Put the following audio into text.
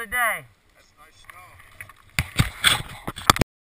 another day.